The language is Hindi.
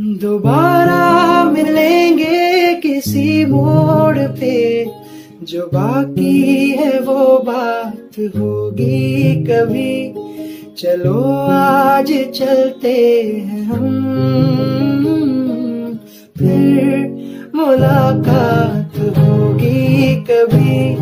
दोबारा मिलेंगे किसी मोड़ पे। जो बाकी है वो बात होगी कभी। चलो आज चलते हैं हम। फिर मुलाकात होगी कभी।